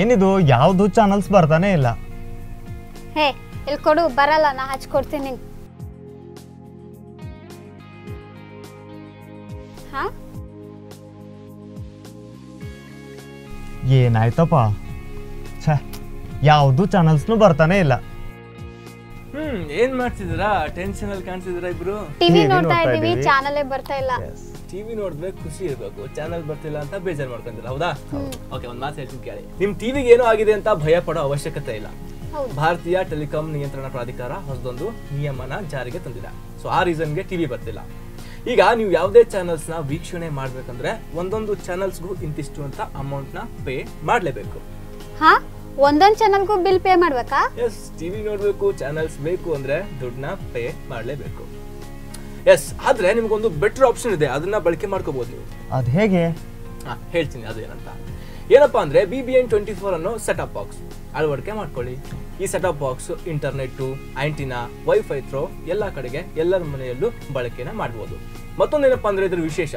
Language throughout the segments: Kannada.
ಏನಿದು ಯಾವುದು ಚಾನಲ್ಸ್ ಬರ್ತಾನೆ ಇಲ್ಲ. ಹೇ ಇಲ್ಲಿ ಕೊಡು ಬರಲ್ಲ ನಾ ಹಚ್ಕೊಡ್ತೀನಿ. ಹಾ? ಏನಾಯ್ತಪ್ಪ? ಯಾವ್ದು ಯಾವುದು ಚಾನಲ್ಸ್ನು ಬರ್ತಾನೆ ಇಲ್ಲ. ಹ್ಮ್ ಏನ್ ಮಾಡ್ತಿದ್ದೀರಾ? ಟೆನ್ಷನ್ ಅಲ್ಲಿ ಕಾಣ್ತಿದ್ದೀರಾ ಇಬ್ರು? ಟಿವಿ ನೋಡ್ತಾ ಇದೀವಿ ಚಾನಲ್ ಬರ್ತಾ ಇಲ್ಲ. ಟಿವಿ ನೋಡ್ಬೇಕು ಖುಷಿ ಇರ್ಬೇಕು. ಚಾನಲ್ ಬರ್ತಿಲ್ಲ ಅಂತ ಬೇಜಾರ್ ಮಾಡ್ಕೊಂಡಿಲ್ಲ ಹೌದಾ? ಓಕೆ ಒಂದ್ ಮಾತು ಹೇಳ್ತೀನಿ ಕೇಳಿ. ನಿಮ್ ಟಿವಿಗೆ ಏನೋ ಆಗಿದೆ ಅಂತ ಭಯ ಪಡೋ ಅವಶ್ಯಕತೆ ಇಲ್ಲ. ಹೌದು. ಭಾರತೀಯ ಟೆಲಿಕಾಂ ನಿಯಂತ್ರಣ ಪ್ರಾಧಿಕಾರ ಹೊಸದೊಂದು ನಿಯಮನ ಜಾರಿಗೆ ತಂದಿದೆ. ಸೊ ಆ ರೀಸನ್ಗೆ ಟಿವಿ ಬರ್ತಿಲ್ಲ. ಈಗ ನೀವು ಯಾವುದೇ ಚಾನಲ್ಸ್ನ ವೀಕ್ಷಣೆ ಮಾಡ್ಬೇಕಂದ್ರೆ ಒಂದೊಂದು ಚಾನಲ್ಸ್ಗೂ ಇಂತಿಷ್ಟು ಅಂತ ಅಮೌಂಟ್ನ ಪೇ ಮಾಡ್ಲೇಬೇಕು. ಹಾ? ಒಂದೊಂದ್ ಚಾನಲ್ಗೂ ಬಿಲ್ ಪೇ ಮಾಡ್ಬೇಕಾ? ಎಸ್ ಟಿವಿ ನೋಡಬೇಕು ಚಾನೆಲ್ಸ್ ಬೇಕು ಅಂದ್ರೆ ದುಡ್ಡನ್ನ ಪೇ ಮಾಡಲೇಬೇಕು. ಎಸ್ ಆದ್ರೆ ನಿಮ್ಗೊಂದು ಬೆಟರ್ ಆಪ್ಷನ್ ಇದೆ ಅದನ್ನ ಬಳಕೆ ಮಾಡ್ಕೋಬಹುದು ನೀವು. ಅದು ಹೇಗೆ? ಹೇಳ್ತೀನಿ ಅದು ಏನಂತ ಏನಪ್ಪಾ ಅಂದ್ರೆ B B N twenty four ಅನ್ನೋ ಸೆಟಪ್ ಬಾಕ್ಸ್ ಅಳವಡಿಕೆ ಮಾಡ್ಕೊಳ್ಳಿ. ಈ setup box internet antenna wifi through ಎಲ್ಲ ಕಡೆಗೆ ಎಲ್ಲರ ಮನೆಯಲ್ಲೂ ಬಳಕೆನ ಮಾಡ್ಬೋದು. ಮತ್ತೊಂದೇನಪ್ಪ ಅಂದ್ರೆ ಇದ್ರ ವಿಶೇಷ.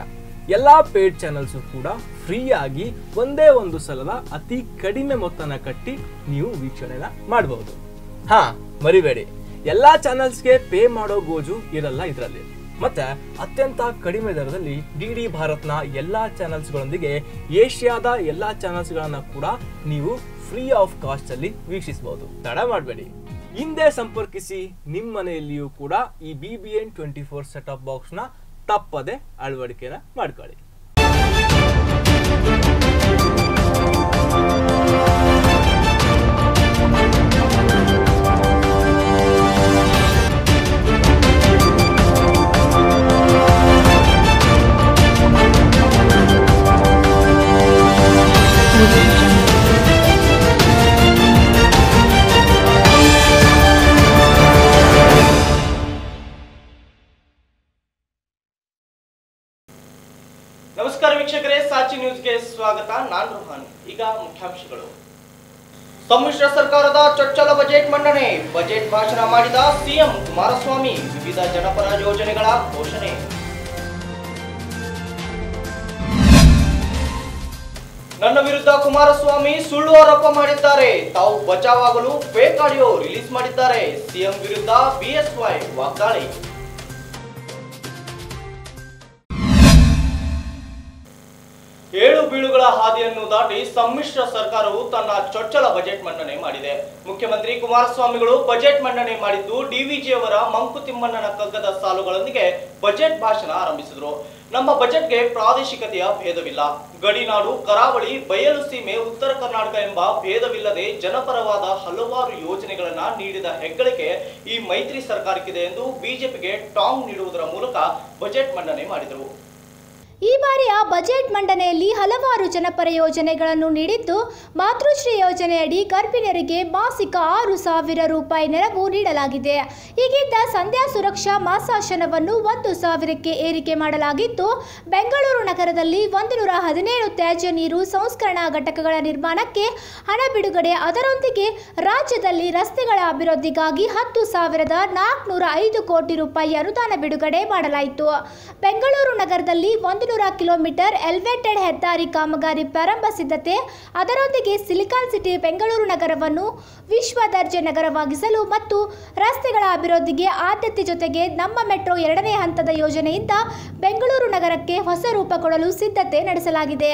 ಎಲ್ಲಾ ಪೇಡ್ ಚಾನಲ್ಸ್ ಕೂಡ ಫ್ರೀಯಾಗಿ ಒಂದೇ ಒಂದು ಸಲದ ಅತಿ ಕಡಿಮೆ ಮೊತ್ತನ ಕಟ್ಟಿ ನೀವು ವೀಕ್ಷಣೆನ ಮಾಡಬಹುದು ಹಾ, ಮರಿಬೇಡಿ. ಎಲ್ಲಾ ಚಾನಲ್ಸ್ಗೆ ಪೇ ಮಾಡೋ ಗೋಜು ಇರಲ್ಲ ಇದರಲ್ಲಿ. ಮತ್ತೆ ಅತ್ಯಂತ ಕಡಿಮೆ ದರದಲ್ಲಿ ಡಿ ಡಿ ಭಾರತ್ನ ಎಲ್ಲಾ ಚಾನಲ್ಸ್ಗಳೊಂದಿಗೆ ಏಷ್ಯಾದ ಎಲ್ಲಾ ಚಾನಲ್ಸ್ಗಳನ್ನ ಕೂಡ ನೀವು ಫ್ರೀ ಆಫ್ ಕಾಸ್ಟ್ ಅಲ್ಲಿ ವೀಕ್ಷಿಸಬಹುದು ತಡ ಮಾಡಬೇಡಿ. ಹಿಂದೆ ಸಂಪರ್ಕಿಸಿ ನಿಮ್ಮ ಮನೆಯಲ್ಲಿಯೂ ಕೂಡ ಈ B B N twenty four set ಬಾಕ್ಸ್ನ ತಪ್ಪದೆ ಅಳವಡಿಕೆನ ಮಾಡ್ಕೊಳ್ಳಿ. ಮುಖ್ಯಾಂಶಗಳು ಸಮ್ಮಿಶ್ರ ಸರ್ಕಾರದ ಚೊಚ್ಚಲ ಬಜೆಟ್ ಮಂಡನೆ, ಬಜೆಟ್ ಭಾಷಣ ಮಾಡಿದ ಸಿಎಂ ಕುಮಾರಸ್ವಾಮಿ, ವಿವಿಧ ಜನಪರ ಯೋಜನೆಗಳ ಘೋಷಣೆ. ನನ್ನ ವಿರುದ್ಧ ಕುಮಾರಸ್ವಾಮಿ ಸುಳ್ಳು ಆರೋಪ ಮಾಡಿದ್ದಾರೆ. ತಾವು ಬಚಾವಾಗಲು ಫೇಕ್ ಆಡಿಯೋ ರಿಲೀಸ್ ಮಾಡಿದ್ದಾರೆ. ಸಿಎಂ ವಿರುದ್ಧ ಬಿಎಸ್ವೈ ವಾಗ್ದಾಳಿ. ಬೀಳುಗಳ ಹಾದಿಯನ್ನು ದಾಟಿ ಸಮ್ಮಿಶ್ರ ಸರ್ಕಾರವು ತನ್ನ ಚೊಚ್ಚಲ ಬಜೆಟ್ ಮಂಡನೆ ಮಾಡಿದೆ. ಮುಖ್ಯಮಂತ್ರಿ ಕುಮಾರಸ್ವಾಮಿಗಳು ಬಜೆಟ್ ಮಂಡನೆ ಮಾಡಿದ್ದು ಡಿವಿಜಿ ಅವರ ಮಂಕುತಿಮ್ಮಣ್ಣನ ಕಗ್ಗದ ಸಾಲುಗಳೊಂದಿಗೆ ಬಜೆಟ್ ಭಾಷಣ ಆರಂಭಿಸಿದರು. ನಮ್ಮ ಬಜೆಟ್ಗೆ ಪ್ರಾದೇಶಿಕತೆಯ ಭೇದವಿಲ್ಲ. ಗಡಿನಾಡು ಕರಾವಳಿ, ಬಯಲು ಸೀಮೆ, ಉತ್ತರ ಕರ್ನಾಟಕ ಎಂಬ ಭೇದವಿಲ್ಲದೆ ಜನಪರವಾದ ಹಲವಾರು ಯೋಜನೆಗಳನ್ನ ನೀಡಿದ ಹೆಗ್ಗಳಿಕೆ ಈ ಮೈತ್ರಿ ಸರ್ಕಾರಕ್ಕಿದೆ ಎಂದು ಬಿಜೆಪಿಗೆ ಟಾಂಗ್ ನೀಡುವುದರ ಮೂಲಕ ಬಜೆಟ್ ಮಂಡನೆ ಮಾಡಿದರು. ಈ ಬಾರಿಯ ಬಜೆಟ್ ಮಂಡನೆಯಲ್ಲಿ ಹಲವಾರು ಜನಪರ ಯೋಜನೆಗಳನ್ನು ನೀಡಿದ್ದು ಮಾತೃಶ್ರೀ ಯೋಜನೆಯಡಿ ಗರ್ಭಿಣಿಯರಿಗೆ ಮಾಸಿಕ ಆರು ಸಾವಿರ ರೂಪಾಯಿ ನೆರವು ನೀಡಲಾಗಿದೆ. ಈಗಿದ್ದ ಸಂಧ್ಯಾ ಸುರಕ್ಷಾ ಮಾಸಾಶನವನ್ನು ಒಂದು ಸಾವಿರಕ್ಕೆ ಏರಿಕೆ ಮಾಡಲಾಗಿದ್ದು ಬೆಂಗಳೂರು ನಗರದಲ್ಲಿ ಒಂದು ನೂರ ಹದಿನೇಳು ತ್ಯಾಜ್ಯ ನೀರು ಸಂಸ್ಕರಣಾ ಘಟಕಗಳ ನಿರ್ಮಾಣಕ್ಕೆ ಹಣ ಬಿಡುಗಡೆ, ಅದರೊಂದಿಗೆ ರಾಜ್ಯದಲ್ಲಿ ರಸ್ತೆಗಳ ಅಭಿವೃದ್ಧಿಗಾಗಿ ಹತ್ತು ಸಾವಿರದ ನಾಲ್ಕುನೂರ ಐದು ಕೋಟಿ ರೂಪಾಯಿ ಅನುದಾನ ಬಿಡುಗಡೆ ಮಾಡಲಾಯಿತು. ಬೆಂಗಳೂರು ನಗರದಲ್ಲಿ ಒಂದು ನೂರ ಕಿಲೋಮೀಟರ್ ಎಲಿವೇಟೆಡ್ ಹೆದ್ದಾರಿ ಕಾಮಗಾರಿ ಪ್ರಾರಂಭ ಸಿದ್ಧತೆ. ಅದರೊಂದಿಗೆ ಸಿಲಿಕಾನ್ ಸಿಟಿ ಬೆಂಗಳೂರು ನಗರವನ್ನು ವಿಶ್ವ ದರ್ಜೆ ನಗರವಾಗಿಸಲು ಮತ್ತು ರಸ್ತೆಗಳ ಅಭಿವೃದ್ಧಿಗೆ ಆದ್ಯತೆ ಜೊತೆಗೆ ನಮ್ಮ ಮೆಟ್ರೋ ಎರಡನೇ ಹಂತದ ಯೋಜನೆಯಿಂದ ಬೆಂಗಳೂರು ನಗರಕ್ಕೆ ಹೊಸ ರೂಪ ಕೊಡಲು ಸಿದ್ಧತೆ ನಡೆಸಲಾಗಿದೆ.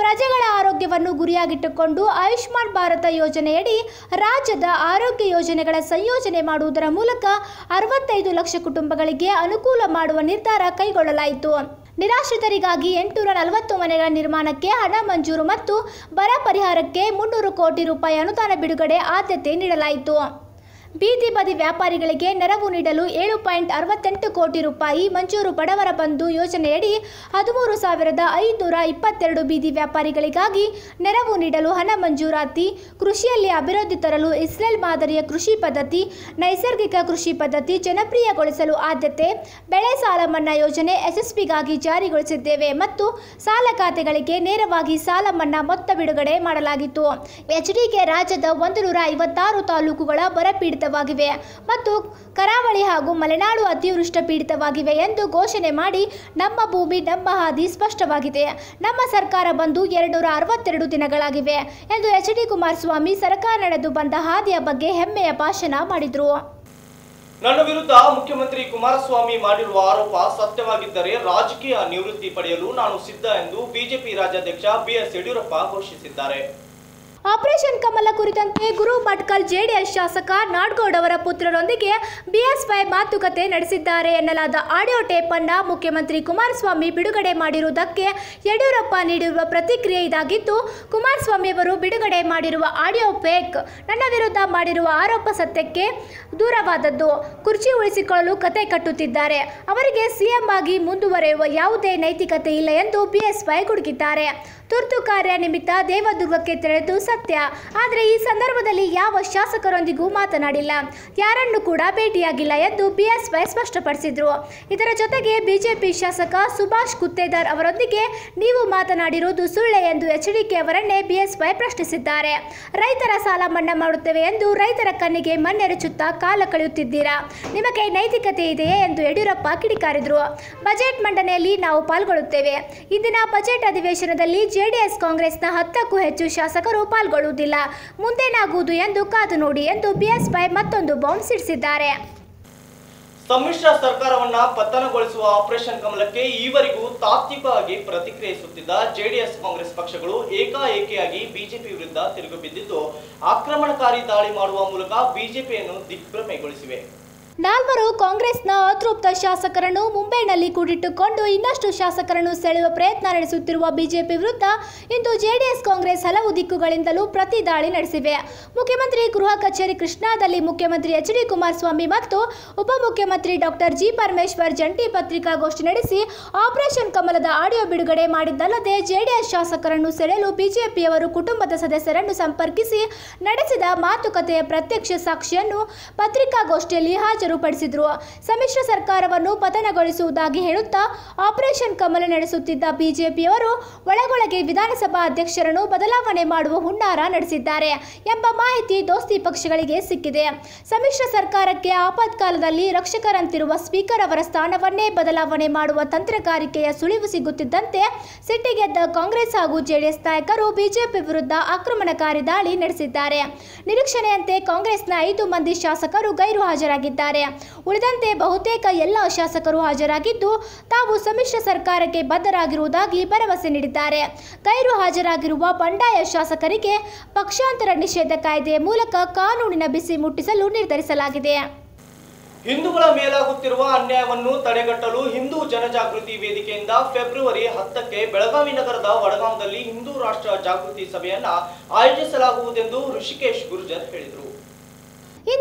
ಪ್ರಜೆಗಳ ಆರೋಗ್ಯವನ್ನು ಗುರಿಯಾಗಿಟ್ಟುಕೊಂಡು ಆಯುಷ್ಮಾನ್ ಭಾರತ ಯೋಜನೆಯಡಿ ರಾಜ್ಯದ ಆರೋಗ್ಯ ಯೋಜನೆಗಳ ಸಂಯೋಜನೆ ಮಾಡುವುದರ ಮೂಲಕ ಅರವತ್ತೈದು ಲಕ್ಷ ಕುಟುಂಬಗಳಿಗೆ ಅನುಕೂಲ ಮಾಡುವ ನಿರ್ಧಾರ ಕೈಗೊಳ್ಳಲಾಯಿತು. ನಿರಾಶ್ರಿತರಿಗಾಗಿ ಎಂಟುನೂರ ನಲವತ್ತು ಮನೆಗಳ ನಿರ್ಮಾಣಕ್ಕೆ ಹಣ ಮಂಜೂರು ಮತ್ತು ಬರ ಪರಿಹಾರಕ್ಕೆ ಮುನ್ನೂರು ಕೋಟಿ ರೂಪಾಯಿ ಅನುದಾನ ಬಿಡುಗಡೆ ಆದ್ಯತೆ ನೀಡಲಾಯಿತು. ಬೀದಿ ಬದಿ ವ್ಯಾಪಾರಿಗಳಿಗೆ ನೆರವು ನೀಡಲು ಏಳು ಪಾಯಿಂಟ್ ಅರವತ್ತೆಂಟು ಕೋಟಿ ರೂಪಾಯಿ ಮಂಜೂರು ಬಡವರ ಬಂಧು ಯೋಜನೆಯಡಿ ಹದಿಮೂರು ಸಾವಿರದ ಐದುನೂರ ಇಪ್ಪತ್ತೆರಡು ಬೀದಿ ವ್ಯಾಪಾರಿಗಳಿಗಾಗಿ ನೆರವು ನೀಡಲು ಹಣ ಮಂಜೂರಾತಿ, ಕೃಷಿಯಲ್ಲಿ ಅಭಿವೃದ್ಧಿ ತರಲು ಇಸ್ರೇಲ್ ಮಾದರಿಯ ಕೃಷಿ ಪದ್ಧತಿ, ನೈಸರ್ಗಿಕ ಕೃಷಿ ಪದ್ಧತಿ ಜನಪ್ರಿಯಗೊಳಿಸಲು ಆದ್ಯತೆ, ಬೆಳೆ ಸಾಲ ಮನ್ನಾ ಯೋಜನೆ ಯಶಸ್ವಿಗಾಗಿ ಜಾರಿಗೊಳಿಸಿದ್ದೇವೆ ಮತ್ತು ಸಾಲ ಖಾತೆಗಳಿಗೆ ನೇರವಾಗಿ ಸಾಲ ಮನ್ನಾ ಮೊತ್ತ ಬಿಡುಗಡೆ ಮಾಡಲಾಗಿತ್ತು. ಎಚ್ಡಿಕೆ ರಾಜ್ಯದ ಒಂದು ನೂರ ಐವತ್ತಾರು ತಾಲೂಕುಗಳ ಬರಪೀಡಿತ ಪೀಡಿತವಾಗಿವೆ ಮತ್ತು ಕರಾವಳಿ ಹಾಗೂ ಮಲೆನಾಡು ಅತಿವೃಷ್ಟ ಪೀಡಿತವಾಗಿವೆ ಎಂದು ಘೋಷಣೆ ಮಾಡಿ ನಮ್ಮ ಭೂಮಿ, ನಮ್ಮ ಹಾದಿ ಸ್ಪಷ್ಟವಾಗಿದೆ. ನಮ್ಮ ಸರ್ಕಾರ ಬಂದು ಎರಡುನೂರ ಅರವತ್ತೆರಡು ದಿನಗಳಾಗಿವೆ ಎಂದು ಎಚ್ ಡಿ ಕುಮಾರಸ್ವಾಮಿ ಸರ್ಕಾರ ನಡೆದು ಬಂದ ಹಾದಿಯ ಬಗ್ಗೆ ಹೆಮ್ಮೆಯ ಭಾಷಣ ಮಾಡಿದರು. ನನ್ನ ವಿರುದ್ಧ ಮುಖ್ಯಮಂತ್ರಿ ಕುಮಾರಸ್ವಾಮಿ ಮಾಡಿರುವ ಆರೋಪ ಸತ್ಯವಾಗಿದ್ದರೆ ರಾಜಕೀಯ ನಿವೃತ್ತಿ ಪಡೆಯಲು ನಾನು ಸಿದ್ಧ ಎಂದು ಬಿಜೆಪಿ ರಾಜ್ಯಾಧ್ಯಕ್ಷ ಬಿಎಸ್ ಯಡಿಯೂರಪ್ಪ ಘೋಷಿಸಿದ್ದಾರೆ. ಆಪರೇಷನ್ ಕಮಲ ಕುರಿತಂತೆ ಗುರು ಮಟ್ಕಲ್ ಜೆಡಿಎಸ್ ಶಾಸಕ ನಾಡ್ಗೌಡ್ ಅವರ ಪುತ್ರರೊಂದಿಗೆ ಬಿಎಸ್ವೈ ಮಾತುಕತೆ ನಡೆಸಿದ್ದಾರೆ ಎನ್ನಲಾದ ಆಡಿಯೋ ಟೇಪ್ ಅನ್ನ ಮುಖ್ಯಮಂತ್ರಿ ಕುಮಾರಸ್ವಾಮಿ ಬಿಡುಗಡೆ ಮಾಡಿರುವುದಕ್ಕೆ ಯಡಿಯೂರಪ್ಪ ನೀಡಿರುವ ಪ್ರತಿಕ್ರಿಯೆ ಇದಾಗಿದ್ದು, ಕುಮಾರಸ್ವಾಮಿ ಅವರು ಬಿಡುಗಡೆ ಮಾಡಿರುವ ಆಡಿಯೋ ಫೇಕ್ ನನ್ನ ವಿರುದ್ಧ ಮಾಡಿರುವ ಆರೋಪ ಸತ್ಯಕ್ಕೆ ದೂರವಾದದ್ದು. ಕುರ್ಚಿ ಉಳಿಸಿಕೊಳ್ಳಲು ಕತೆ ಕಟ್ಟುತ್ತಿದ್ದಾರೆ. ಅವರಿಗೆ ಸಿಎಂ ಆಗಿ ಮುಂದುವರೆಯುವ ಯಾವುದೇ ನೈತಿಕತೆ ಇಲ್ಲ ಎಂದು ಬಿಎಸ್ವೈ ಗುಡುಗಿದ್ದಾರೆ. ತುರ್ತು ಕಾರ್ಯ ನಿಮಿತ್ತ ದೇವದುರ್ಗಕ್ಕೆ ತೆರಳಿದ್ದು ಸತ್ಯ. ಆದರೆ ಈ ಸಂದರ್ಭದಲ್ಲಿ ಯಾವ ಶಾಸಕರೊಂದಿಗೂ ಮಾತನಾಡಿಲ್ಲ. ಯಾರನ್ನು ಕೂಡ ಭೇಟಿಯಾಗಿಲ್ಲ ಎಂದು ಬಿಎಸ್ವೈ ಸ್ಪಷ್ಟಪಡಿಸಿದ್ರು. ಇದರ ಜೊತೆಗೆ ಬಿಜೆಪಿ ಶಾಸಕ ಸುಭಾಷ್ ಗುತ್ತೇದಾರ್ ಅವರೊಂದಿಗೆ ನೀವು ಮಾತನಾಡಿರುವುದು ಸುಳ್ಳೆ ಎಂದು ಎಚ್ಡಿಕೆ ಅವರನ್ನೇ ಬಿಎಸ್ವೈ ಪ್ರಶ್ನಿಸಿದ್ದಾರೆ. ರೈತರ ಸಾಲ ಮನ್ನಾ ಮಾಡುತ್ತೇವೆ ಎಂದು ರೈತರ ಕಣ್ಣಿಗೆ ಮಣ್ಣೆರಚುತ್ತಾ ಕಾಲ ಕಳೆಯುತ್ತಿದ್ದೀರಾ? ನಿಮಗೆ ನೈತಿಕತೆ ಇದೆಯೇ ಎಂದು ಯಡಿಯೂರಪ್ಪ ಕಿಡಿಕಾರಿದ್ರು. ಬಜೆಟ್ ಮಂಡನೆಯಲ್ಲಿ ನಾವು ಪಾಲ್ಗೊಳ್ಳುತ್ತೇವೆ. ಇಂದಿನ ಬಜೆಟ್ ಅಧಿವೇಶನದಲ್ಲಿ ಜೆಡಿಎಸ್ ಕಾಂಗ್ರೆಸ್ನ ಹತ್ತಕ್ಕೂ ಹೆಚ್ಚು ಶಾಸಕರು ಪಾಲ್ಗೊಳ್ಳುವುದಿಲ್ಲ. ಮುಂದೇನಾಗುವುದು ಎಂದು ಕಾದು ನೋಡಿ ಎಂದು ಬಿಎಸ್ವೈ ಮತ್ತೊಂದು ಬಾಂಬ್ ಸಿಡಿಸಿದ್ದಾರೆ. ಸಮ್ಮಿಶ್ರ ಸರ್ಕಾರವನ್ನ ಪತನಗೊಳಿಸುವ ಆಪರೇಷನ್ ಕಮಲಕ್ಕೆ ಈವರೆಗೂ ತಾತ್ವಿಕವಾಗಿ ಪ್ರತಿಕ್ರಿಯಿಸುತ್ತಿದ್ದ ಜೆಡಿಎಸ್ ಕಾಂಗ್ರೆಸ್ ಪಕ್ಷಗಳು ಏಕಾಏಕಿಯಾಗಿ ಬಿಜೆಪಿ ವಿರುದ್ಧ ತಿರುಗಿ ಬಿದ್ದಿದ್ದು, ಆಕ್ರಮಣಕಾರಿ ದಾಳಿ ಮಾಡುವ ಮೂಲಕ ಬಿಜೆಪಿಯನ್ನು ದಿಗ್ಭ್ರಮೆಗೊಳಿಸಿವೆ. ನಾಲ್ವರು ಕಾಂಗ್ರೆಸ್ನ ಅತೃಪ್ತ ಶಾಸಕರನ್ನು ಮುಂಬೈನಲ್ಲಿ ಕೂಡಿಟ್ಟುಕೊಂಡು ಇನ್ನಷ್ಟು ಶಾಸಕರನ್ನು ಸೆಳೆಯುವ ಪ್ರಯತ್ನ ನಡೆಸುತ್ತಿರುವ ಬಿಜೆಪಿ ವಿರುದ್ಧ ಇಂದು ಜೆಡಿಎಸ್ ಕಾಂಗ್ರೆಸ್ ಹಲವು ದಿಕ್ಕುಗಳಿಂದಲೂ ಪ್ರತಿ ದಾಳಿ ನಡೆಸಿವೆ. ಮುಖ್ಯಮಂತ್ರಿ ಗೃಹ ಕಚೇರಿ ಕೃಷ್ಣಾದಲ್ಲಿ ಮುಖ್ಯಮಂತ್ರಿ ಎಚ್ ಡಿ ಕುಮಾರಸ್ವಾಮಿ ಮತ್ತು ಉಪಮುಖ್ಯಮಂತ್ರಿ ಡಾಕ್ಟರ್ ಜಿ ಪರಮೇಶ್ವರ್ ಜಂಟಿ ಪತ್ರಿಕಾಗೋಷ್ಠಿ ನಡೆಸಿ ಆಪರೇಷನ್ ಕಮಲದ ಆಡಿಯೋ ಬಿಡುಗಡೆ ಮಾಡಿದ್ದಲ್ಲದೆ ಜೆಡಿಎಸ್ ಶಾಸಕರನ್ನು ಸೆಳೆಯಲು ಬಿಜೆಪಿಯವರು ಕುಟುಂಬದ ಸದಸ್ಯರನ್ನು ಸಂಪರ್ಕಿಸಿ ನಡೆಸಿದ ಮಾತುಕತೆಯ ಪ್ರತ್ಯಕ್ಷ ಸಾಕ್ಷಿಯನ್ನು ಪತ್ರಿಕಾಗೋಷ್ಠಿಯಲ್ಲಿ ಹಾಜರುಪಡಿಸಿದ್ರು ಸಮ್ಮಿಶ್ರ ಸರ್ಕಾರವನ್ನು ಪತನಗೊಳಿಸುವುದಾಗಿ ಹೇಳುತ್ತಾ ಆಪರೇಷನ್ ಕಮಲ ನಡೆಸುತ್ತಿದ್ದ ಬಿಜೆಪಿಯವರು ಒಳಗೊಳಗೆ ವಿಧಾನಸಭಾ ಅಧ್ಯಕ್ಷರನ್ನು ಬದಲಾವಣೆ ಮಾಡುವ ಹುನ್ನಾರ ನಡೆಸಿದ್ದಾರೆ ಎಂಬ ಮಾಹಿತಿ ದೋಸ್ತಿ ಪಕ್ಷಗಳಿಗೆ ಸಿಕ್ಕಿದೆ. ಸಮ್ಮಿಶ್ರ ಸರ್ಕಾರಕ್ಕೆ ಆಪತ್ಕಾಲದಲ್ಲಿ ರಕ್ಷಕರಂತಿರುವ ಸ್ಪೀಕರ್ ಅವರ ಸ್ಥಾನವನ್ನೇ ಬದಲಾವಣೆ ಮಾಡುವ ತಂತ್ರಗಾರಿಕೆಯ ಸುಳಿವು ಸಿಗುತ್ತಿದ್ದಂತೆ ಸಿಟ್ಟಿಗೆದ್ದ ಕಾಂಗ್ರೆಸ್ ಹಾಗೂ ಜೆಡಿಎಸ್ ನಾಯಕರು ಬಿಜೆಪಿ ವಿರುದ್ಧ ಆಕ್ರಮಣಕಾರಿ ದಾಳಿ ನಡೆಸಿದ್ದಾರೆ. ನಿರೀಕ್ಷಣೆಯಂತೆ ಕಾಂಗ್ರೆಸ್ನ ಐದು ಮಂದಿ ಶಾಸಕರು ಗೈರು ಹಾಜರಾಗಿದ್ದಾರೆ ಉಳಿದಂತೆ ಬಹುತೇಕ ಎಲ್ಲ ಶಾಸಕರು ಹಾಜರಾಗಿದ್ದು, ತಾವು ಸಮ್ಮಿಶ್ರ ಸರ್ಕಾರಕ್ಕೆ ಬದ್ಧರಾಗಿರುವುದಾಗಿ ಭರವಸೆ ನೀಡಿದ್ದಾರೆ. ಗೈರು ಹಾಜರಾಗಿರುವ ಬಂಡಾಯ ಶಾಸಕರಿಗೆ ಪಕ್ಷಾಂತರ ನಿಷೇಧ ಕಾಯ್ದೆಯ ಮೂಲಕ ಕಾನೂನಿನ ಬಿಸಿ ಮುಟ್ಟಿಸಲು ನಿರ್ಧರಿಸಲಾಗಿದೆ. ಹಿಂದೂಗಳ ಮೇಲಾಗುತ್ತಿರುವ ಅನ್ಯಾಯವನ್ನು ತಡೆಗಟ್ಟಲು ಹಿಂದೂ ಜನಜಾಗೃತಿ ವೇದಿಕೆಯಿಂದ ಫೆಬ್ರವರಿ ಹತ್ತಕ್ಕೆ ಬೆಳಗಾವಿ ನಗರದ ವಡಗಾಂವದಲ್ಲಿ ಹಿಂದೂ ರಾಷ್ಟ್ರ ಜಾಗೃತಿ ಸಭೆಯನ್ನ ಆಯೋಜಿಸಲಾಗುವುದೆಂದು ಋಷಿಕೇಶ್ ಗುರ್ಜರ್ ಹೇಳಿದರು.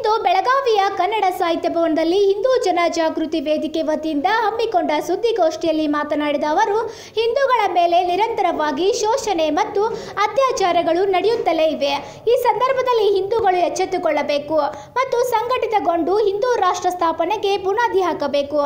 ಇಂದು ಬೆಳಗಾವಿಯ ಕನ್ನಡ ಸಾಹಿತ್ಯ ಭವನದಲ್ಲಿ ಹಿಂದೂ ಜನ ಜಾಗೃತಿ ವೇದಿಕೆ ವತಿಯಿಂದ ಹಮ್ಮಿಕೊಂಡ ಸುದ್ದಿಗೋಷ್ಠಿಯಲ್ಲಿ ಮಾತನಾಡಿದ ಅವರು, ಹಿಂದೂಗಳ ಮೇಲೆ ನಿರಂತರವಾಗಿ ಶೋಷಣೆ ಮತ್ತು ಅತ್ಯಾಚಾರಗಳು ನಡೆಯುತ್ತಲೇ ಇವೆ. ಈ ಸಂದರ್ಭದಲ್ಲಿ ಹಿಂದೂಗಳು ಎಚ್ಚೆತ್ತುಕೊಳ್ಳಬೇಕು ಮತ್ತು ಸಂಘಟಿತಗೊಂಡು ಹಿಂದೂ ರಾಷ್ಟ್ರ ಸ್ಥಾಪನೆಗೆ ಬುನಾದಿ ಹಾಕಬೇಕು.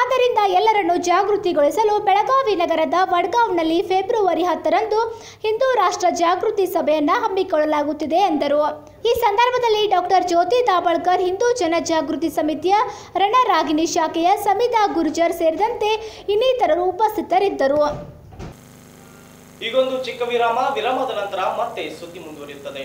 ಆದ್ದರಿಂದ ಎಲ್ಲರನ್ನು ಜಾಗೃತಿಗೊಳಿಸಲು ಬೆಳಗಾವಿ ನಗರದ ವಡ್ಗಾಂವ್ನಲ್ಲಿ ಫೆಬ್ರವರಿ ಹತ್ತರಂದು ಹಿಂದೂ ರಾಷ್ಟ್ರ ಜಾಗೃತಿ ಸಭೆಯನ್ನು ಹಮ್ಮಿಕೊಳ್ಳಲಾಗುತ್ತಿದೆ ಎಂದರು. ಈ ಸಂದರ್ಭದಲ್ಲಿ ಡಾಕ್ಟರ್ ಜ್ಯೋತಿ ದಾಬಳ್ಕರ್ ಹಿಂದೂ ಜನಜಾಗೃತಿ ಸಮಿತಿಯ ರಣರಾಗಿಣಿ ಶಾಖೆಯ ಸಮಿತಾ ಗುರ್ಜರ್ ಸೇರಿದಂತೆ ಇನ್ನಿತರರು ಉಪಸ್ಥಿತರಿದ್ದರು. ಈಗೊಂದು ಚಿಕ್ಕ ವಿರಾಮ, ವಿರಾಮದ ನಂತರ ಮತ್ತೆ ಸುದ್ದಿ ಮುಂದುವರಿಯುತ್ತದೆ.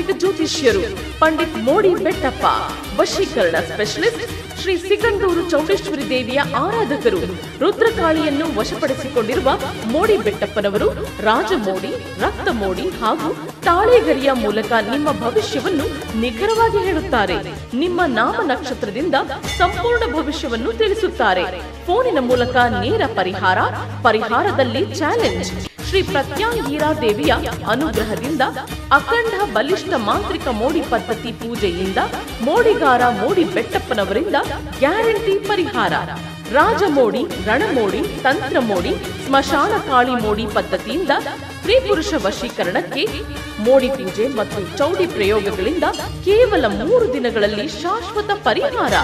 ಮಹಾಮಾಂತ್ರಿಕ ಜ್ಯೋತಿಷ್ಯರು ಪಂಡಿತ್ ಮೋಡಿ ಬೆಟ್ಟಪ್ಪ, ವಶೀಕರಣ ಸ್ಪೆಷಲಿಸ್ಟ್ ಶ್ರೀ ಸಿಗಂದೂರು ಚೌಡೇಶ್ವರಿ ದೇವಿಯ ಆರಾಧಕರು ರುದ್ರಕಾಳಿಯನ್ನು ವಶಪಡಿಸಿಕೊಂಡಿರುವ ಮೋಡಿ ಬೆಟ್ಟಪ್ಪನವರು ರಾಜಮೋಡಿ ರಕ್ತ ಮೋಡಿ ಹಾಗೂ ತಾಳೆಗರಿಯ ಮೂಲಕ ನಿಮ್ಮ ಭವಿಷ್ಯವನ್ನು ನಿಖರವಾಗಿ ಹೇಳುತ್ತಾರೆ. ನಿಮ್ಮ ನಾಮ ನಕ್ಷತ್ರದಿಂದ ಸಂಪೂರ್ಣ ಭವಿಷ್ಯವನ್ನು ತಿಳಿಸುತ್ತಾರೆ. ಫೋನಿನ ಮೂಲಕ ನೇರ ಪರಿಹಾರ, ಪರಿಹಾರದಲ್ಲಿ ಚಾಲೆಂಜ್ ಶ್ರೀ ಪ್ರತ್ಯಾಂಗೀರಾ ದೇವಿಯ ಅನುಗ್ರಹದಿಂದ ಅಖಂಡ ಬಲಿಷ್ಠ ಮಾಂತ್ರಿಕ ಮೋಡಿ ಪದ್ಧತಿ ಪೂಜೆಯಿಂದ ಮೋಡಿಗಾರ ಮೋಡಿ ಬೆಟ್ಟಪ್ಪನವರಿಂದ ಗ್ಯಾರಂಟಿ ಪರಿಹಾರ. ರಾಜಮೋಡಿ ರಣಮೋಡಿ ತಂತ್ರ ಮೋಡಿ, ಸ್ಮಶಾನ ಕಾಳಿ ಮೋಡಿ ಪದ್ಧತಿಯಿಂದ ಸ್ತ್ರೀ ಪುರುಷ ವಶೀಕರಣಕ್ಕೆ ಮೋಡಿ ಪೂಜೆ ಮತ್ತು ಚೌಡಿ ಪ್ರಯೋಗಗಳಿಂದ ಕೇವಲ ಮೂರು ದಿನಗಳಲ್ಲಿ ಶಾಶ್ವತ ಪರಿಹಾರ.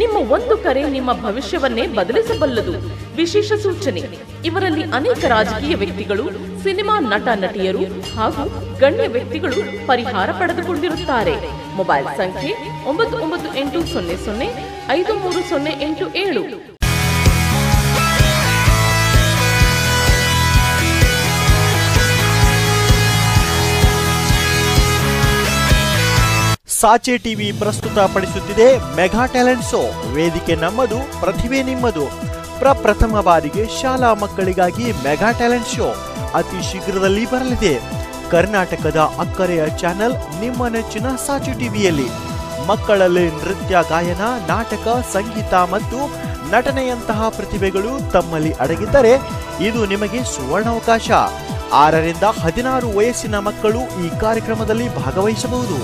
ನಿಮ್ಮ ಒಂದು ಕರೆ ನಿಮ್ಮ ಭವಿಷ್ಯವನ್ನೇ ಬದಲಿಸಬಲ್ಲದು. ವಿಶೇಷ ಸೂಚನೆ, ಇವರಲ್ಲಿ ಅನೇಕ ರಾಜಕೀಯ ವ್ಯಕ್ತಿಗಳು, ಸಿನಿಮಾ ನಟ ನಟಿಯರು ಹಾಗೂ ಗಣ್ಯ ವ್ಯಕ್ತಿಗಳು ಪರಿಹಾರ ಪಡೆದುಕೊಂಡಿರುತ್ತಾರೆ. ಮೊಬೈಲ್ ಸಂಖ್ಯೆ ಒಂಬತ್ತು ಒಂಬತ್ತು ಎಂಟು ಸೊನ್ನೆ ಸೊನ್ನೆ ಐದು ಮೂರು ಸೊನ್ನೆ ಎಂಟು ಏಳು. ಸಾಚೆ ಟಿವಿ ಪ್ರಸ್ತುತಪಡಿಸುತ್ತಿದೆ ಮೆಗಾ ಟ್ಯಾಲೆಂಟ್ ಶೋ. ವೇದಿಕೆ ನಮ್ಮದು, ಪ್ರತಿಭೆ ನಿಮ್ಮದು. ಪ್ರಪ್ರಥಮ ಬಾರಿಗೆ ಶಾಲಾ ಮಕ್ಕಳಿಗಾಗಿ ಮೆಗಾ ಟ್ಯಾಲೆಂಟ್ ಶೋ ಅತಿ ಶೀಘ್ರದಲ್ಲಿ ಬರಲಿದೆ. ಕರ್ನಾಟಕದ ಅಕ್ಕರೆಯ ಚಾನೆಲ್ ನಿಮ್ಮ ನೆಚ್ಚಿನ ಸಾಚು ಟಿವಿಯಲ್ಲಿ. ಮಕ್ಕಳಲ್ಲಿ ನೃತ್ಯ, ಗಾಯನ, ನಾಟಕ, ಸಂಗೀತ ಮತ್ತು ನಟನೆಯಂತಹ ಪ್ರತಿಭೆಗಳು ತಮ್ಮಲ್ಲಿ ಅಡಗಿದ್ದರೆ ಇದು ನಿಮಗೆ ಸುವರ್ಣಾವಕಾಶ. ಆರರಿಂದ ಹದಿನಾರು ವಯಸ್ಸಿನ ಮಕ್ಕಳು ಈ ಕಾರ್ಯಕ್ರಮದಲ್ಲಿ ಭಾಗವಹಿಸಬಹುದು.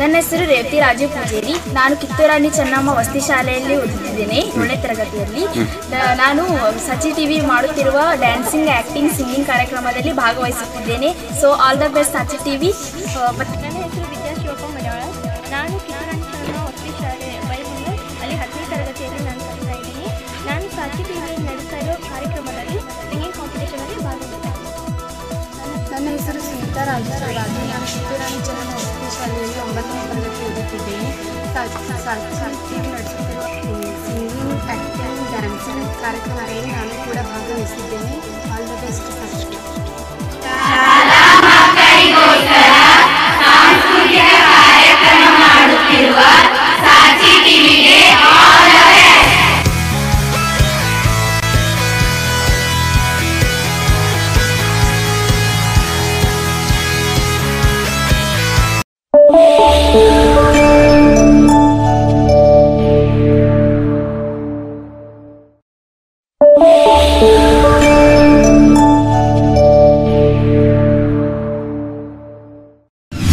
ನನ್ನ ಹೆಸರು ರೇವತಿ ರಾಜು ಪೂಜೇರಿ. ನಾನು ಕಿತ್ತೂರಾಣಿ ಚೆನ್ನಮ್ಮ ವಸತಿ ಶಾಲೆಯಲ್ಲಿ ಓದುತ್ತಿದ್ದೇನೆ ಒಳ್ಳೆ ತರಗತಿಯಲ್ಲಿ. ನಾನು ಸಚಿ ಟಿವಿ ಮಾಡುತ್ತಿರುವ ಡ್ಯಾನ್ಸಿಂಗ್ ಆಕ್ಟಿಂಗ್ ಸಿಂಗಿಂಗ್ ಕಾರ್ಯಕ್ರಮದಲ್ಲಿ ಭಾಗವಹಿಸುತ್ತಿದ್ದೇನೆ. So all the best Sachi TV ನನ್ನ ಹೆಸರು ಸುನೀತಾ ರಾಜರಾಜು ನಾನು ಕಿತ್ತೂರಾಣಿ ಚೆನ್ನಮ್ಮ ವಸತಿ ಶಾಲೆಯಲ್ಲಿ ಒಂಬತ್ತನೇ ತರಗತಿ ಓದುತ್ತಿದ್ದೇನೆ. ಸಾಹಿತ್ಯ ನಡೆಸುತ್ತಿರುವ ಸಿಂಗಿಂಗ್ ಆಕ್ಟಿಂಗ್ ಡ್ಯಾನ್ಸಿಂಗ್ ಕಾರ್ಯಕ್ರಮದಲ್ಲಿ ನಾನು ಕೂಡ ಭಾಗವಹಿಸಿದ್ದೇನೆ. ಆಲ್ ದ ಬೆಸ್ಟ್ ಸಚ್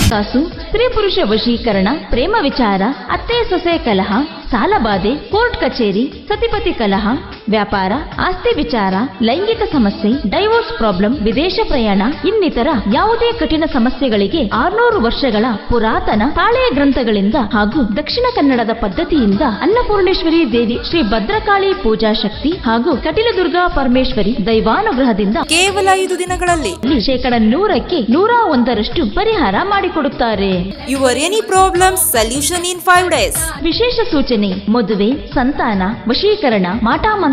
ಕಾಸು ಸ್ತ್ರೀ ಪುರುಷ ವಶೀಕರಣ ಪ್ರೇಮ ವಿಚಾರ ಅತ್ತೆ ಸೊಸೆ ಕಲಹ ಸಾಲಬಾಧೆ ಕೋರ್ಟ್ ಕಚೇರಿ ಸತಿಪತಿ ಕಲಹ ವ್ಯಾಪಾರ ಆಸ್ತಿ ವಿಚಾರ ಲೈಂಗಿಕ ಸಮಸ್ಯೆ ಡೈವೋರ್ಸ್ ಪ್ರಾಬ್ಲಮ್ ವಿದೇಶ ಪ್ರಯಾಣ ಇನ್ನಿತರ ಯಾವುದೇ ಕಠಿಣ ಸಮಸ್ಯೆಗಳಿಗೆ ಆರ್ನೂರು ವರ್ಷಗಳ ಪುರಾತನ ತಾಳೆಯ ಗ್ರಂಥಗಳಿಂದ ಹಾಗೂ ದಕ್ಷಿಣ ಕನ್ನಡದ ಪದ್ಧತಿಯಿಂದ ಅನ್ನಪೂರ್ಣೇಶ್ವರಿ ದೇವಿ ಶ್ರೀ ಭದ್ರಕಾಳಿ ಪೂಜಾ ಶಕ್ತಿ ಹಾಗೂ ಕಟಿಲದುರ್ಗಾ ಪರಮೇಶ್ವರಿ ದೈವಾನುಗ್ರಹದಿಂದ ಕೇವಲ ಐದು ದಿನಗಳಲ್ಲಿ ಇಲ್ಲಿ ಶೇಕಡ ನೂರಕ್ಕೆ ನೂರ ಒಂದರಷ್ಟು ಪರಿಹಾರ ಮಾಡಿಕೊಡುತ್ತಾರೆ. Your any problem solution in five days ವಿಶೇಷ ಸೂಚನೆ ಮದುವೆ ಸಂತಾನ ವಶೀಕರಣ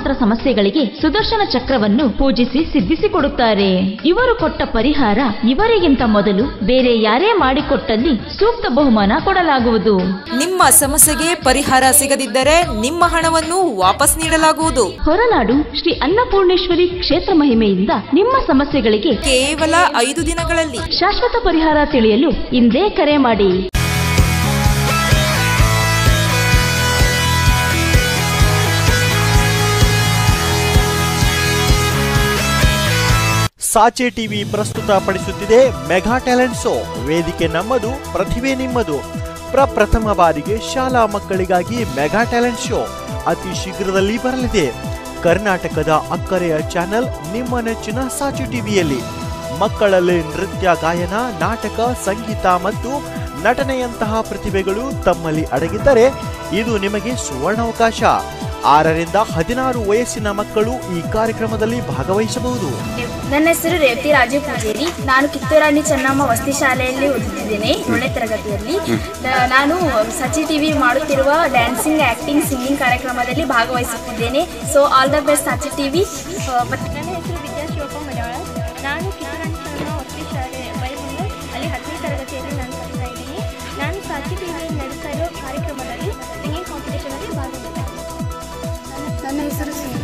ಮಾಟಾಮಂತ್ರ ಸಮಸ್ಯೆಗಳಿಗೆ ಸುದರ್ಶನ ಚಕ್ರವನ್ನು ಪೂಜಿಸಿ ಸಿದ್ಧಿಸಿಕೊಡುತ್ತಾರೆ. ಇವರು ಕೊಟ್ಟ ಪರಿಹಾರ ಇವರಿಗಿಂತ ಮೊದಲು ಬೇರೆ ಯಾರೇ ಮಾಡಿಕೊಟ್ಟಲ್ಲಿ ಸೂಕ್ತ ಬಹುಮಾನ ಕೊಡಲಾಗುವುದು. ನಿಮ್ಮ ಸಮಸ್ಯೆಗೆ ಪರಿಹಾರ ಸಿಗದಿದ್ದರೆ ನಿಮ್ಮ ಹಣವನ್ನು ವಾಪಸ್ ನೀಡಲಾಗುವುದು. ಹೊರನಾಡು ಶ್ರೀ ಅನ್ನಪೂರ್ಣೇಶ್ವರಿ ಕ್ಷೇತ್ರ ಮಹಿಮೆಯಿಂದ ನಿಮ್ಮ ಸಮಸ್ಯೆಗಳಿಗೆ ಕೇವಲ ಐದು ದಿನಗಳಲ್ಲಿ. ಶಾಶ್ವತ ಪರಿಹಾರ ತಿಳಿಯಲು ಇಂದೇ ಕರೆ ಮಾಡಿ. ಸಾಚೆ ಟಿವಿ ಪ್ರಸ್ತುತ ಪಡಿಸುತ್ತಿದೆ ಮೆಗಾ ಟ್ಯಾಲೆಂಟ್ ಶೋ. ವೇದಿಕೆ ನಮ್ಮದು, ಪ್ರತಿಭೆ ನಿಮ್ಮದು. ಪ್ರಪ್ರಥಮ ಬಾರಿಗೆ ಶಾಲಾ ಮಕ್ಕಳಿಗಾಗಿ ಮೆಗಾ ಟ್ಯಾಲೆಂಟ್ ಶೋ ಅತಿ ಶೀಘ್ರದಲ್ಲಿ ಬರಲಿದೆ. ಕರ್ನಾಟಕದ ಅಕ್ಕರೆಯ ಚಾನೆಲ್ ನಿಮ್ಮ ನೆಚ್ಚಿನ ಸಾಚು ಟಿವಿಯಲ್ಲಿ. ಮಕ್ಕಳಲ್ಲಿ ನೃತ್ಯ, ಗಾಯನ, ನಾಟಕ, ಸಂಗೀತ ಮತ್ತು ನಟನೆಯಂತಹ ಪ್ರತಿಭೆಗಳು ತಮ್ಮಲ್ಲಿ ಅಡಗಿದ್ದರೆ ಇದು ನಿಮಗೆ ಸುವರ್ಣಾವಕಾಶ. ಆರರಿಂದ ಹದಿನಾರು ವಯಸ್ಸಿನ ಮಕ್ಕಳು ಈ ಕಾರ್ಯಕ್ರಮದಲ್ಲಿ ಭಾಗವಹಿಸಬಹುದು. ನನ್ನ ಹೆಸರು ರೇವತಿ ರಾಜು ಪೂಜೇರಿ ನಾನು ಕಿತ್ತೂರಾಣಿ ಚೆನ್ನಮ್ಮ ವಸತಿ ಶಾಲೆಯಲ್ಲಿ ಓದುತ್ತಿದ್ದೇನೆ ಏಳನೇ ತರಗತಿಯಲ್ಲಿ. ನಾನು ಸಚಿ ಟಿವಿ ಮಾಡುತ್ತಿರುವ ಡ್ಯಾನ್ಸಿಂಗ್ ಆಕ್ಟಿಂಗ್ ಸಿಂಗಿಂಗ್ ಕಾರ್ಯಕ್ರಮದಲ್ಲಿ ಭಾಗವಹಿಸುತ್ತಿದ್ದೇನೆ. So all the best Sachi TV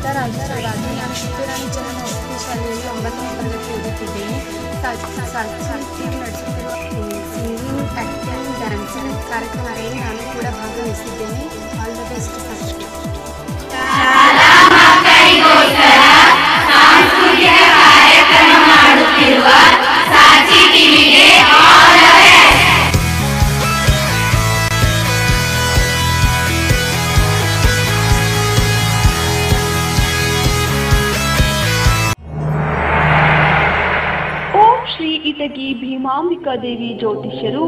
Sunita Rajaraju ನಾನು ಕಿತ್ತೂರಾಣಿ ಚೆನ್ನಮ್ಮ ವಸತಿ ಶಾಲೆಯಲ್ಲಿ ಒಂಬತ್ತನೇ ತರಗತಿ ಓದುತ್ತಿದ್ದೇನೆ ಸಾಹಿತ್ಯ ನಡೆಸುತ್ತಿರುವ ಸಿಂಗಿಂಗ್ ಆ್ಯಕ್ಟಿಂಗ್ ಡ್ಯಾನ್ಸಿಂಗ್ ಕಾರ್ಯಕ್ರಮದಲ್ಲಿ ನಾನು ಕೂಡ ಭಾಗವಹಿಸಿದ್ದೇನೆ all the best first Om Shri Bheemambika Devi ಜ್ಯೋತಿಷ್ಯರು,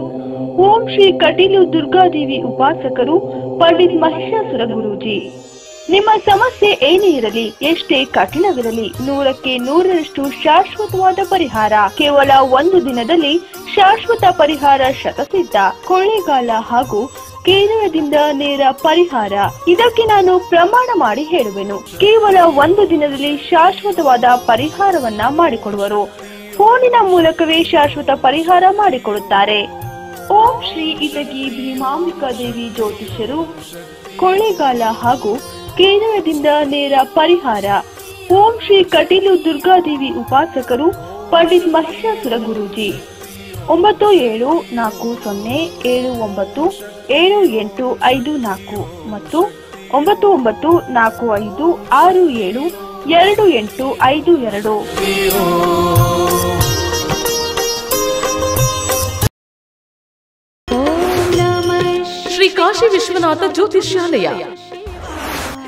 Om Shri Kateel Durgadevi ಉಪಾಸಕರು, ಪಂಡಿತ್ ಮಹಿಷಾಸುರ ಗುರೂಜಿ. ನಿಮ್ಮ ಸಮಸ್ಯೆ ಏನೇ ಇರಲಿ, ಎಷ್ಟೇ ಕಠಿಣವಿರಲಿ, ನೂರಕ್ಕೆ ನೂರರಷ್ಟು ಶಾಶ್ವತವಾದ ಪರಿಹಾರ, ಕೇವಲ ಒಂದು ದಿನದಲ್ಲಿ ಶಾಶ್ವತ ಪರಿಹಾರ ಶತಸಿದ್ಧ ಕೊಳ್ಳೆಗಾಲ ಹಾಗೂ ಕೇರಳದಿಂದ ನೇರ ಪರಿಹಾರ. ಇದಕ್ಕೆ ನಾನು ಪ್ರಮಾಣ ಮಾಡಿ ಹೇಳುವೆನು. ಕೇವಲ ಒಂದು ದಿನದಲ್ಲಿ ಶಾಶ್ವತವಾದ ಪರಿಹಾರವನ್ನ ಮಾಡಿಕೊಡುವರು. ಫೋನಿನ ಮೂಲಕವೇ ಶಾಶ್ವತ ಪರಿಹಾರ ಮಾಡಿಕೊಡುತ್ತಾರೆ. ಓಂ ಶ್ರೀ ಇಟಗಿ ಭೀಮಾಂಬಿಕಾ ದೇವಿ ಜ್ಯೋತಿಷ್ಯರು, ಕೊಳ್ಳೆಗಾಲ ಹಾಗೂ ಕೇರಳದಿಂದ ನೇರ ಪರಿಹಾರ. ಓಂ ಶ್ರೀ ಕಟೀಲು ದುರ್ಗಾದೇವಿ ಉಪಾಸಕರು, ಪಂಡಿತ್ ಮಹಿಷಾಸುರ ಗುರೂಜಿ. ಒಂಬತ್ತು ಏಳು ನಾಲ್ಕು ಸೊನ್ನೆ ಏಳು ಒಂಬತ್ತು ಏಳು ಎಂಟು ಐದು ನಾಲ್ಕು ಮತ್ತು ಒಂಬತ್ತು ಒಂಬತ್ತು ನಾಲ್ಕು ಐದು ಆರು ಏಳು ಎರಡು ಎಂಟು ಐದು ಎರಡು. ಕಾಶಿ ವಿಶ್ವನಾಥ ಜ್ಯೋತಿಷ್ಯಾಲಯ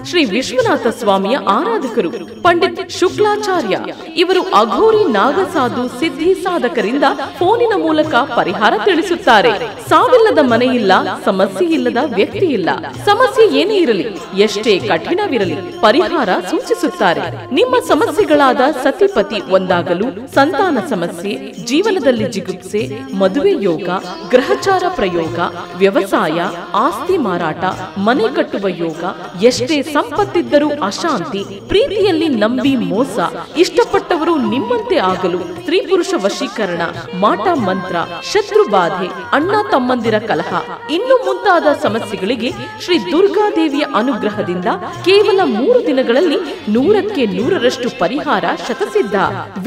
ಶ್ರೀ ವಿಶ್ವನಾಥ ಸ್ವಾಮಿಯ ಆರಾಧಕರು, ಪಂಡಿತ್ ಶುಕ್ಲಾಚಾರ್ಯ, ಇವರು ಅಘೋರಿ ನಾಗಸಾಧು ಸಿದ್ಧಿ ಸಾಧಕರಿಂದ ಫೋನಿನ ಮೂಲಕ ಪರಿಹಾರ ತಿಳಿಸುತ್ತಾರೆ. ಸಾವಿಲ್ಲದ ಮನೆಯಿಲ್ಲ ಸಮಸ್ಯೆ ಇಲ್ಲದ ವ್ಯಕ್ತಿ ಇಲ್ಲ ಸಮಸ್ಯೆ ಏನೇ ಇರಲಿ, ಎಷ್ಟೇ ಕಠಿಣವಿರಲಿ, ಪರಿಹಾರ ಸೂಚಿಸುತ್ತಾರೆ. ನಿಮ್ಮ ಸಮಸ್ಯೆಗಳಾದ ಸತಿಪತಿ ಒಂದಾಗಲು, ಸಂತಾನ ಸಮಸ್ಯೆ, ಜೀವನದಲ್ಲಿ ಜಿಗುಪ್ಸೆ, ಮದುವೆ ಯೋಗ, ಗ್ರಹಚಾರ ಪ್ರಯೋಗ, ವ್ಯವಸಾಯ, ಆಸ್ತಿ ಮಾರಾಟ, ಮನೆ ಕಟ್ಟುವ ಯೋಗ, ಎಷ್ಟೇ ಸಂಪತ್ತಿದ್ದರೂ ಅಶಾಂತಿ, ಪ್ರೀತಿಯಲ್ಲಿ ನಂಬಿ ಮೋಸ, ಇಷ್ಟಪಟ್ಟವರು ನಿಮ್ಮಂತೆ ಆಗಲು, ಸ್ತ್ರೀ ಪುರುಷ ವಶೀಕರಣ, ಮಾಟ ಮಂತ್ರ, ಶತ್ರು ಬಾಧೆ, ಅಣ್ಣ ತಮ್ಮಂದಿರ ಕಲಹ, ಇನ್ನು ಮುಂತಾದ ಸಮಸ್ಯೆಗಳಿಗೆ ಶ್ರೀ ದುರ್ಗಾದೇವಿಯ ಅನುಗ್ರಹದಿಂದ ಕೇವಲ ಮೂರು ದಿನಗಳಲ್ಲಿ ನೂರಕ್ಕೆ ನೂರರಷ್ಟು ಪರಿಹಾರ ಶತಸಿದ್ಧ.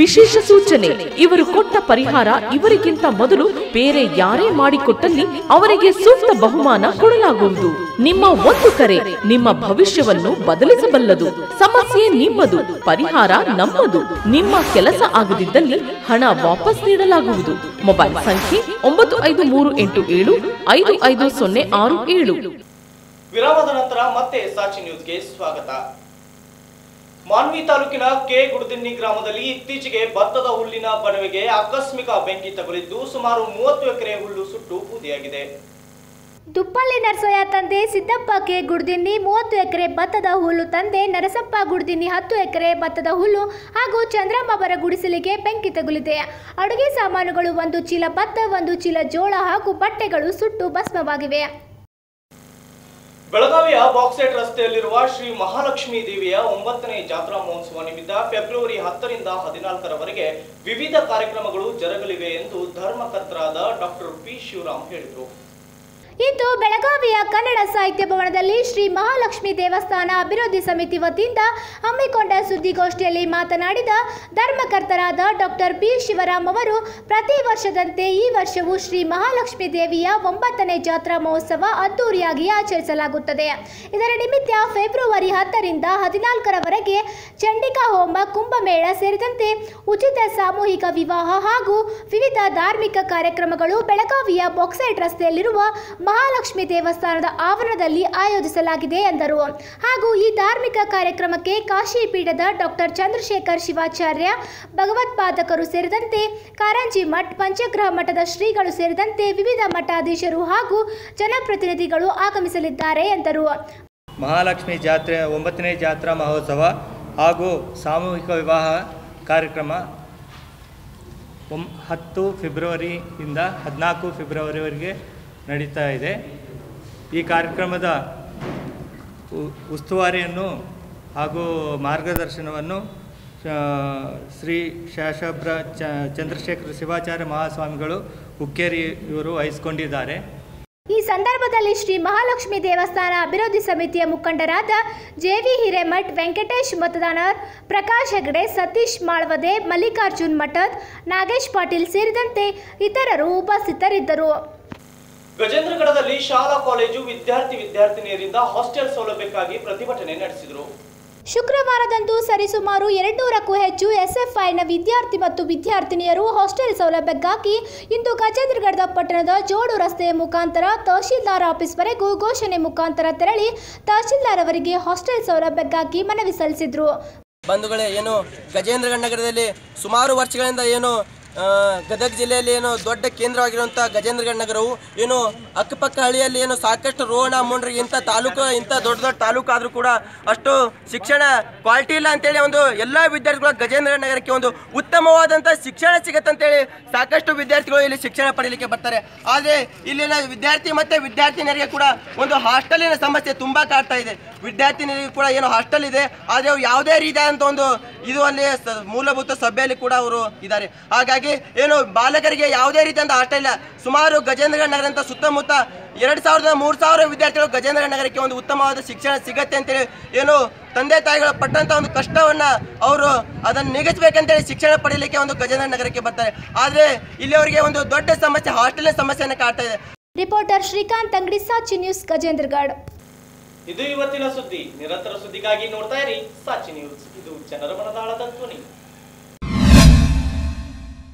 ವಿಶೇಷ ಸೂಚನೆ, ಇವರು ಕೊಟ್ಟ ಪರಿಹಾರ ಇವರಿಗಿಂತ ಮೊದಲು ಬೇರೆ ಯಾರೇ ಮಾಡಿಕೊಟ್ಟಲ್ಲಿ ಅವರಿಗೆ ಸೂಕ್ತ ಬಹುಮಾನ ಕೊಡಲಾಗುವುದು. ನಿಮ್ಮ ಒಂದು ಕರೆ, ನಿಮ್ಮ ಭವಿಷ್ಯವನ್ನು ಬದಲಿಸಬಲ್ಲದು. ಸಮಸ್ಯೆ ನಿಮ್ಮದು, ಪರಿಹಾರ ನಮ್ಮದು. ನಿಮ್ಮ ಕೆಲಸ ಆಗದಿದ್ದಲ್ಲಿ ಹಣ ವಾಪಸ್ ನೀಡಲಾಗುವುದು. ಮೊಬೈಲ್ ಸಂಖ್ಯೆ ಒಂಬತ್ತು ಐದು ಮೂರು ಎಂಟು ಏಳು ಐದು ಐದು ಸೊನ್ನೆ ಆರು ಏಳು. ವಿರಾಮದ ನಂತರ ಮತ್ತೆ ಸಾಚಿ ನ್ಯೂಸ್ಗೆ ಸ್ವಾಗತ. ಮಾನ್ವಿ ತಾಲೂಕಿನ ಕೆ ಗುಡದಿನ್ನಿ ಗ್ರಾಮದಲ್ಲಿ ಇತ್ತೀಚೆಗೆ ಭತ್ತದ ಹುಲ್ಲಿನ ಬಣವೆಗೆ ಆಕಸ್ಮಿಕ ಬೆಂಕಿ ತಗುಲಿದ್ದು ಸುಮಾರು ಮೂವತ್ತು ಎಕರೆ ಹುಲ್ಲು ಸುಟ್ಟು ಬೂದಿಯಾಗಿದೆ. ದುಪ್ಪಳ್ಳಿ ನರಸಯ್ಯ ತಂದೆ ಸಿದ್ದಪ್ಪ ಕೆ ಗುಡ್ದಿನ್ನಿ ಮೂವತ್ತು ಎಕರೆ ಭತ್ತದ ಹುಲ್ಲು ತಂದೆ ನರಸಪ್ಪ ಗುಡ್ದಿನ್ನಿ ಹತ್ತು ಎಕರೆ ಭತ್ತದ ಹುಲ್ಲು ಹಾಗೂ ಚಂದ್ರಮ್ಮವರ ಗುಡಿಸಲಿಗೆ ಬೆಂಕಿ ತಗುಲಿದೆ. ಅಡುಗೆ ಸಾಮಾನುಗಳು ಒಂದು ಚೀಲ ಭತ್ತ, ಒಂದು ಚೀಲ ಜೋಳ ಹಾಗೂ ಬಟ್ಟೆಗಳು ಸುಟ್ಟು ಭಸ್ಮವಾಗಿವೆ. ಬೆಳಗಾವಿಯ ಬಾಕ್ಸೆಟ್ ರಸ್ತೆಯಲ್ಲಿರುವ ಶ್ರೀ ಮಹಾಲಕ್ಷ್ಮಿ ದೇವಿಯ ಒಂಬತ್ತನೇ ಜಾತ್ರಾ ಮಹೋತ್ಸವ ನಿಮಿತ್ತ ಫೆಬ್ರವರಿ ಹತ್ತರಿಂದ ಹದಿನಾಲ್ಕರವರೆಗೆ ವಿವಿಧ ಕಾರ್ಯಕ್ರಮಗಳು ಜರುಗಲಿವೆ ಎಂದು ಧರ್ಮಕರ್ತರಾದ ಡಾಕ್ಟರ್ ಪಿ ಶಿವರಾಮ್ ಹೇಳಿದರು. ಇಂದು ಬೆಳಗಾವಿಯ ಕನ್ನಡ ಸಾಹಿತ್ಯ ಭವನದಲ್ಲಿ ಶ್ರೀ ಮಹಾಲಕ್ಷ್ಮಿ ದೇವಸ್ಥಾನ ಅಭಿವೃದ್ಧಿ ಸಮಿತಿ ವತಿಯಿಂದ ಹಮ್ಮಿಕೊಂಡ ಸುದ್ದಿಗೋಷ್ಠಿಯಲ್ಲಿ ಮಾತನಾಡಿದ ಧರ್ಮಕರ್ತರಾದ ಡಾಕ್ಟರ್ ಬಿ ಶಿವರಾಮ್ ಅವರು, ಪ್ರತಿ ವರ್ಷದಂತೆ ಈ ವರ್ಷವೂ ಶ್ರೀ ಮಹಾಲಕ್ಷ್ಮಿ ದೇವಿಯ ಒಂಬತ್ತನೇ ಜಾತ್ರಾ ಮಹೋತ್ಸವ ಅದ್ದೂರಿಯಾಗಿ ಆಚರಿಸಲಾಗುತ್ತದೆ. ಇದರ ನಿಮಿತ್ತ ಫೆಬ್ರವರಿ ಹತ್ತರಿಂದ ಹದಿನಾಲ್ಕರವರೆಗೆ ಚಂಡಿಕಾ ಹೋಮ, ಕುಂಭಮೇಳ ಸೇರಿದಂತೆ ಉಚಿತ ಸಾಮೂಹಿಕ ವಿವಾಹ ಹಾಗೂ ವಿವಿಧ ಧಾರ್ಮಿಕ ಕಾರ್ಯಕ್ರಮಗಳು ಬೆಳಗಾವಿಯ ಬಾಕ್ಸೈಟ್ ರಸ್ತೆಯಲ್ಲಿರುವ ಮಹಾಲಕ್ಷ್ಮಿ ದೇವಸ್ಥಾನದ ಆವರಣದಲ್ಲಿ ಆಯೋಜಿಸಲಾಗಿದೆ ಎಂದರು. ಹಾಗೂ ಈ ಧಾರ್ಮಿಕ ಕಾರ್ಯಕ್ರಮಕ್ಕೆ ಕಾಶಿ ಪೀಠದ ಡಾಕ್ಟರ್ ಚಂದ್ರಶೇಖರ್ ಶಿವಾಚಾರ್ಯ ಭಗವತ್ಪಾದಕರು ಸೇರಿದಂತೆ ಕಾರಂಜಿ ಮಠ್, ಪಂಚಗ್ರಹ ಮಠದ ಶ್ರೀಗಳು ಸೇರಿದಂತೆ ವಿವಿಧ ಮಠಾಧೀಶರು ಹಾಗೂ ಜನಪ್ರತಿನಿಧಿಗಳು ಆಗಮಿಸಲಿದ್ದಾರೆ ಎಂದರು. ಮಹಾಲಕ್ಷ್ಮಿ ಜಾತ್ರೆ ಒಂಬತ್ತನೇ ಜಾತ್ರಾ ಮಹೋತ್ಸವ ಹಾಗೂ ಸಾಮೂಹಿಕ ವಿವಾಹ ಕಾರ್ಯಕ್ರಮ ಒಂ ಹತ್ತು ಫೆಬ್ರವರಿಯಿಂದ ಹದಿನಾಲ್ಕು ಫೆಬ್ರವರಿವರೆಗೆ ನಡೀತಾ ಇದೆ. ಈ ಕಾರ್ಯಕ್ರಮದ ಉಸ್ತುವಾರಿಯನ್ನು ಹಾಗೂ ಮಾರ್ಗದರ್ಶನವನ್ನು ಶ್ರೀ ಶೇಷಭ್ರ ಚಂದ್ರಶೇಖರ ಶಿವಾಚಾರ್ಯ ಮಹಾಸ್ವಾಮಿಗಳು ಹುಕ್ಕೇರಿ ಇವರು ವಹಿಸಿಕೊಂಡಿದ್ದಾರೆ. ಈ ಸಂದರ್ಭದಲ್ಲಿ ಶ್ರೀ ಮಹಾಲಕ್ಷ್ಮಿ ದೇವಸ್ಥಾನ ಅಭಿವೃದ್ಧಿ ಸಮಿತಿಯ ಮುಖಂಡರಾದ ಜೆವಿ ಹಿರೇಮಠ್, ವೆಂಕಟೇಶ್ ಮತದಾನರ್ ಪ್ರಕಾಶ್ ಹೆಗಡೆ, ಸತೀಶ್ ಮಾಳ್ವದೆ, ಮಲ್ಲಿಕಾರ್ಜುನ್ ಮಠದ್ ನಾಗೇಶ್ ಪಾಟೀಲ್ ಸೇರಿದಂತೆ ಇತರರು ಉಪಸ್ಥಿತರಿದ್ದರು. ಗಜೇಂದ್ರಗಢದಲ್ಲಿ ಶಾಲಾ ಕಾಲೇಜು ವಿದ್ಯಾರ್ಥಿ ವಿದ್ಯಾರ್ಥಿನಿಯರಿಂದ ಹಾಸ್ಟೆಲ್ ಸೌಲಭ್ಯಕ್ಕಾಗಿ ಪ್ರತಿಭಟನೆ ನಡೆಸಿದರು. ಶುಕ್ರವಾರದಂದು ಸರಿಸುಮಾರು ಎರಡ್ನೂರಕ್ಕೂ ಹೆಚ್ಚು ಎಸ್ಎಫ್ಐನ ವಿದ್ಯಾರ್ಥಿ ಮತ್ತು ವಿದ್ಯಾರ್ಥಿನಿಯರು ಹಾಸ್ಟೆಲ್ ಸೌಲಭ್ಯಕ್ಕಾಗಿ ಇಂದು ಗಜೇಂದ್ರಗಢದ ಪಟ್ಟಣದ ಜೋಡು ರಸ್ತೆಯ ಮುಖಾಂತರ ತಹಶೀಲ್ದಾರ್ ಆಫೀಸ್ವರೆಗೂ ಘೋಷಣೆ ಮುಖಾಂತರ ತೆರಳಿ ತಹಶೀಲ್ದಾರ್ ಅವರಿಗೆ ಹಾಸ್ಟೆಲ್ ಸೌಲಭ್ಯಕ್ಕಾಗಿ ಮನವಿ ಸಲ್ಲಿಸಿದರು. ಬಂಧುಗಳೇ ಏನು ಗಜೇಂದ್ರಗಢ ನಗರದಲ್ಲಿ ಸುಮಾರು ವರ್ಷಗಳಿಂದ ಏನು ಗದಗ ಜಿಲ್ಲೆಯಲ್ಲಿ ಏನು ದೊಡ್ಡ ಕೇಂದ್ರವಾಗಿರುವಂಥ ಗಜೇಂದ್ರಗಢ ನಗರವು ಏನು ಅಕ್ಕಪಕ್ಕ ಹಳ್ಳಿಯಲ್ಲಿ ಏನು ಸಾಕಷ್ಟು ರೋಣ ಮುಂಡ್ರಿ ಇಂಥ ತಾಲೂಕು, ಇಂಥ ದೊಡ್ಡ ದೊಡ್ಡ ತಾಲೂಕು ಆದರೂ ಕೂಡ ಅಷ್ಟು ಶಿಕ್ಷಣ ಕ್ವಾಲಿಟಿ ಇಲ್ಲ ಅಂತೇಳಿ ಒಂದು ಎಲ್ಲ ವಿದ್ಯಾರ್ಥಿಗಳು ಗಜೇಂದ್ರಗಢ ನಗರಕ್ಕೆ ಒಂದು ಉತ್ತಮವಾದಂಥ ಶಿಕ್ಷಣ ಸಿಗುತ್ತೆ ಅಂತೇಳಿ ಸಾಕಷ್ಟು ವಿದ್ಯಾರ್ಥಿಗಳು ಇಲ್ಲಿ ಶಿಕ್ಷಣ ಪಡೀಲಿಕ್ಕೆ ಬರ್ತಾರೆ. ಆದರೆ ಇಲ್ಲಿನ ವಿದ್ಯಾರ್ಥಿ ಮತ್ತು ವಿದ್ಯಾರ್ಥಿನಿಯರಿಗೆ ಕೂಡ ಒಂದು ಹಾಸ್ಟೆಲಿನ ಸಮಸ್ಯೆ ತುಂಬ ಕಾಡ್ತಾ ಇದೆ. ವಿದ್ಯಾರ್ಥಿನಿಯರಿಗೆ ಕೂಡ ಏನು ಹಾಸ್ಟೆಲ್ ಇದೆ, ಆದರೆ ಯಾವುದೇ ರೀತಿಯಾದಂಥ ಒಂದು ಇದು ಅಲ್ಲಿ ಮೂಲಭೂತ ಸಭೆಯಲ್ಲಿ ಕೂಡ ಅವರು ಇದ್ದಾರೆ. ಹಾಗಾಗಿ ಏನು ಬಾಲಕರಿಗೆ ಯಾವುದೇ ರೀತಿಯಂತ ಹಾಸ್ಟೆಲ್ ಇಲ್ಲ. ಸುಮಾರು ಗಜೇಂದ್ರ ನಗರ ಅಂತ ಸುತ್ತಮುತ್ತ ಎರಡು ಸಾವಿರದ ಮೂರು ಸಾವಿರ ವಿದ್ಯಾರ್ಥಿಗಳು ಗಜೇಂದ್ರ ನಗರಕ್ಕೆ ಒಂದು ಉತ್ತಮವಾದ ಶಿಕ್ಷಣ ಸಿಗತ್ತೆ ಅಂತೇಳಿ ಏನು ತಂದೆ ತಾಯಿಗಳು ಪಟ್ಟಂತ ಒಂದು ಕಷ್ಟವನ್ನ ಅವರು ಅದನ್ನು ನಿಗದಿಬೇಕಂತೇಳಿ ಶಿಕ್ಷಣ ಪಡೆಯಲಿಕ್ಕೆ ಒಂದು ಗಜೇಂದ್ರ ನಗರಕ್ಕೆ ಬರ್ತಾರೆ. ಆದ್ರೆ ಇಲ್ಲಿ ಅವರಿಗೆ ಒಂದು ದೊಡ್ಡ ಸಮಸ್ಯೆ ಹಾಸ್ಟೆಲ್ ಸಮಸ್ಯೆಯನ್ನು ಕಾಡ್ತಾ ಇದೆ. ರಿಪೋರ್ಟರ್ ಶ್ರೀಕಾಂತ್ ಅಂಗಡಿ ಸಾಚಿ ನ್ಯೂಸ್ ಗಜೇಂದ್ರಗಢ. ಇದು ಇವತ್ತಿನ ಸುದ್ದಿ. ನಿರಂತರ ಸುದ್ದಿಗಾಗಿ ನೋಡ್ತಾ ಇರಿ. ಸಾಚಿ ನ್ಯೂಸ್. ಇದು ಜನರ ಮನದಾಳದ ಧ್ವನಿ.